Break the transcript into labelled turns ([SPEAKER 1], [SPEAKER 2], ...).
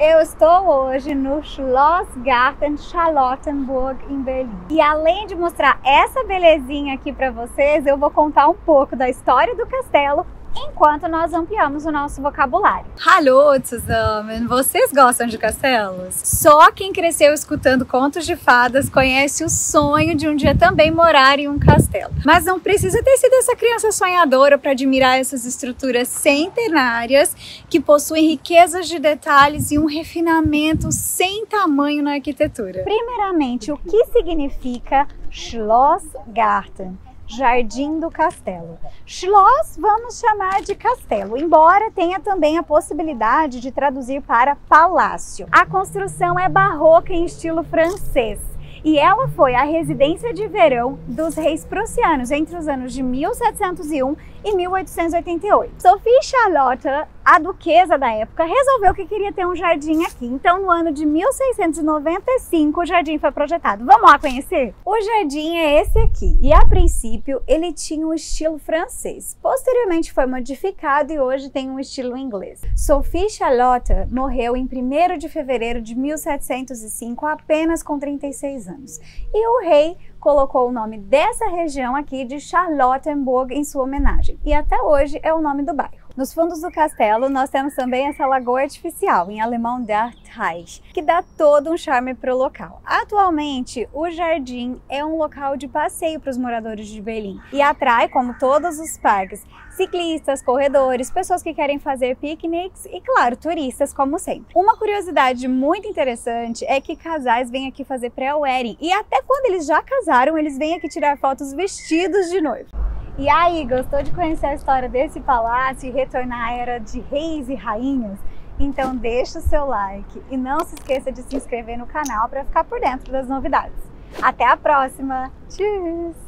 [SPEAKER 1] Eu estou hoje no Schlossgarten Charlottenburg, em Berlim. E além de mostrar essa belezinha aqui para vocês, eu vou contar um pouco da história do castelo, enquanto nós ampliamos o nosso vocabulário.
[SPEAKER 2] Hallo zusammen! Vocês gostam de castelos? Só quem cresceu escutando contos de fadas conhece o sonho de um dia também morar em um castelo. Mas não precisa ter sido essa criança sonhadora para admirar essas estruturas centenárias que possuem riquezas de detalhes e um refinamento sem tamanho na arquitetura.
[SPEAKER 1] Primeiramente, o que significa Schlossgarten? Jardim do Castelo. Schloss vamos chamar de castelo, embora tenha também a possibilidade de traduzir para palácio. A construção é barroca em estilo francês e ela foi a residência de verão dos reis prussianos entre os anos de 1701 e 1888. Sophie Charlotte, a duquesa da época, resolveu que queria ter um jardim aqui. Então, no ano de 1695, o jardim foi projetado. Vamos lá conhecer? O jardim é esse aqui. E a princípio, ele tinha um estilo francês. Posteriormente foi modificado e hoje tem um estilo inglês. Sophie Charlotte morreu em 1 de fevereiro de 1705, apenas com 36 anos. E o rei colocou o nome dessa região aqui de Charlottenburg em sua homenagem. E até hoje é o nome do bairro. Nos fundos do castelo, nós temos também essa lagoa artificial, em alemão der Teich, que dá todo um charme para o local. Atualmente, o jardim é um local de passeio para os moradores de Berlim e atrai, como todos os parques, ciclistas, corredores, pessoas que querem fazer piqueniques e, claro, turistas, como sempre. Uma curiosidade muito interessante é que casais vêm aqui fazer pré-wedding e até quando eles já casaram, eles vêm aqui tirar fotos vestidos de noivo. E aí, gostou de conhecer a história desse palácio e retornar à era de reis e rainhas? Então deixa o seu like e não se esqueça de se inscrever no canal para ficar por dentro das novidades. Até a próxima! Tchau!